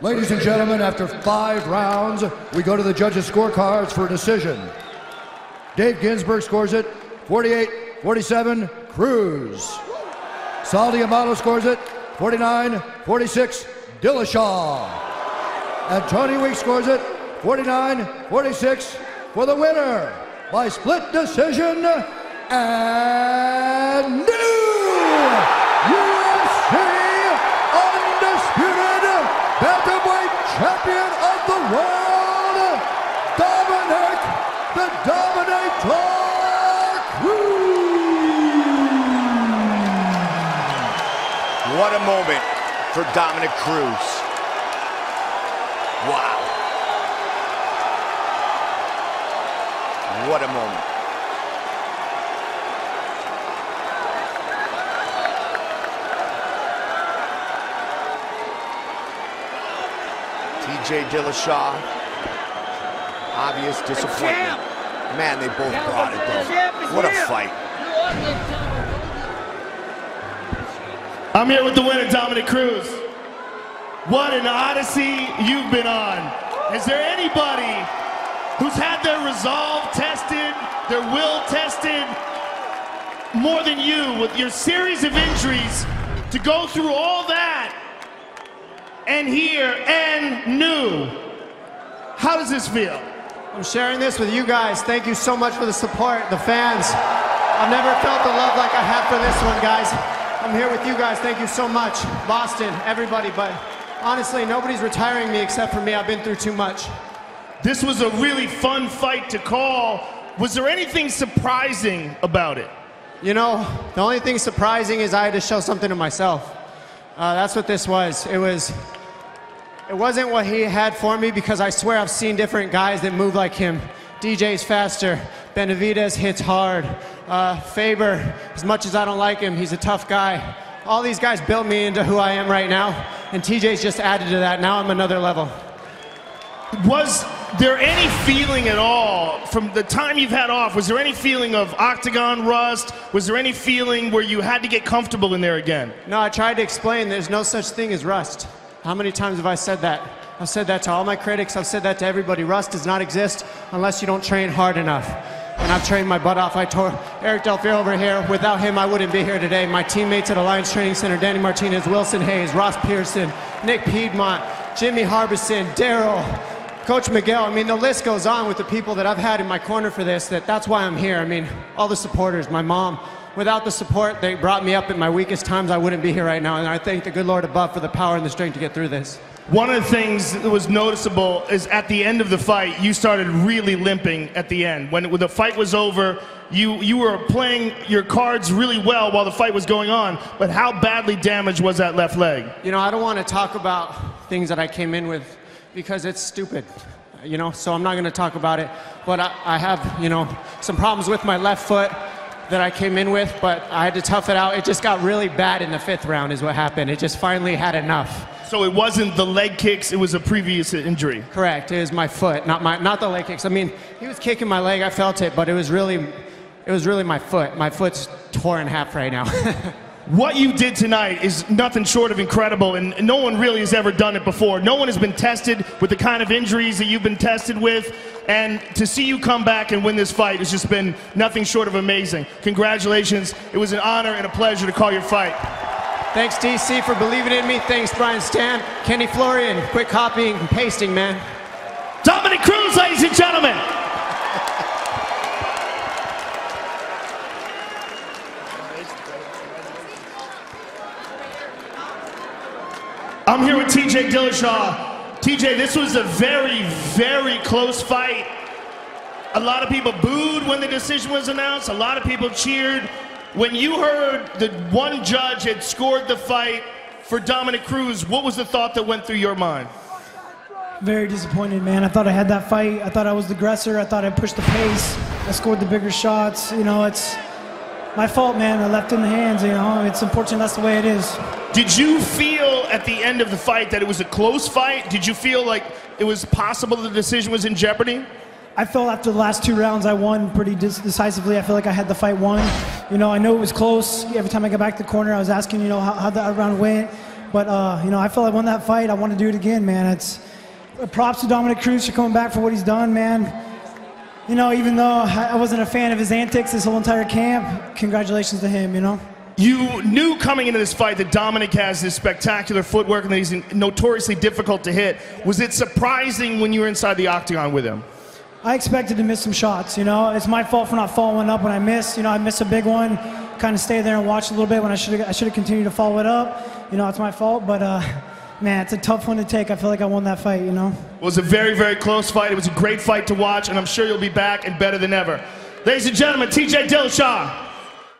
Ladies and gentlemen, after five rounds, we go to the judges' scorecards for a decision. Dave Ginsburg scores it 48 47, Cruz. Sal D'Amato scores it 49 46, Dillashaw. And Tony Weeks scores it 49 46 for the winner by split decision and world, Dominick the Dominator Cruz. What a moment for Dominick Cruz. Wow. What a moment. TJ Dillashaw, obvious disappointment. Man, they both brought it though. What a fight. I'm here with the winner, Dominick Cruz. What an odyssey you've been on. Is there anybody who's had their resolve tested, their will tested, more than you with your series of injuries to go through all that and here and new? How does this feel? I'm sharing this with you guys. Thank you so much for the support, the fans. I've never felt the love like I have for this one, guys. I'm here with you guys. Thank you so much. Boston, everybody, but honestly, nobody's retiring me except for me. I've been through too much. This was a really fun fight to call. Was there anything surprising about it? You know, the only thing surprising is I had to show something to myself. Uh, that's what this was. It was. It wasn't what he had for me because I swear I've seen different guys that move like him. DJ's faster. Benavidez hits hard. Uh, Faber, as much as I don't like him, he's a tough guy. All these guys built me into who I am right now, and TJ's just added to that. Now I'm another level. Was there any feeling at all from the time you've had off? Was there any feeling of octagon rust? Was there any feeling where you had to get comfortable in there again? No, I tried to explain there's no such thing as rust. How many times have I said that? I've said that to all my critics. I've said that to everybody. Rust does not exist unless you don't train hard enough. And I've trained my butt off. I tore Eric Del over here. Without him, I wouldn't be here today. My teammates at Alliance Training Center, Danny Martinez, Wilson Hayes, Ross Pearson, Nick Piedmont, Jimmy Harbison, Daryl, Coach Miguel. I mean, the list goes on with the people that I've had in my corner for this. That that's why I'm here. I mean, all the supporters, my mom. Without the support, they brought me up at my weakest times. I wouldn't be here right now. And I thank the good Lord above for the power and the strength to get through this. One of the things that was noticeable is at the end of the fight, you started really limping at the end. When, when the fight was over, you, you were playing your cards really well while the fight was going on, but how badly damaged was that left leg? You know, I don't want to talk about things that I came in with because it's stupid, you know, so I'm not going to talk about it. But I, I have, you know, some problems with my left foot that I came in with, but I had to tough it out. It just got really bad in the fifth round, is what happened. It just finally had enough. So it wasn't the leg kicks, it was a previous injury. Correct. It was my foot, not my not the leg kicks. I mean, he was kicking my leg, I felt it, but it was really it was really my foot. My foot's torn in half right now. What you did tonight is nothing short of incredible, and no one really has ever done it before. No one has been tested with the kind of injuries that you've been tested with, and to see you come back and win this fight has just been nothing short of amazing. Congratulations. It was an honor and a pleasure to call your fight. Thanks, DC, for believing in me. Thanks, Brian Stann, Kenny Florian. Quick copying and pasting, man. Dominick Cruz, ladies and gentlemen. I'm here with TJ Dillashaw. TJ, this was a very, very close fight. A lot of people booed when the decision was announced. A lot of people cheered. When you heard that one judge had scored the fight for Dominick Cruz, what was the thought that went through your mind? Very disappointed, man. I thought I had that fight. I thought I was the aggressor. I thought I pushed the pace. I scored the bigger shots. You know, it's my fault, man. I left in the hands. You know, it's unfortunate. That's the way it is. Did you feel at the end of the fight that it was a close fight? Did you feel like it was possible the decision was in jeopardy? I felt after the last two rounds I won pretty decisively. I feel like I had the fight won. You know, I know it was close. Every time I got back to the corner, I was asking, you know, how, how that round went. But uh, you know, I felt I won that fight. I want to do it again, man. It's uh, props to Dominick Cruz for coming back for what he's done, man. You know, even though I wasn't a fan of his antics this whole entire camp, congratulations to him. You know. You knew coming into this fight that Dominick has this spectacular footwork and that he's notoriously difficult to hit. Was it surprising when you were inside the octagon with him? I expected to miss some shots. You know, it's my fault for not following up when I missed. You know, I missed a big one. Kind of stayed there and watched a little bit when I should have. I should have continued to follow it up. You know, it's my fault. But uh, man, it's a tough one to take. I feel like I won that fight. You know. It was a very, very close fight. It was a great fight to watch, and I'm sure you'll be back and better than ever. Ladies and gentlemen, TJ Dillashaw.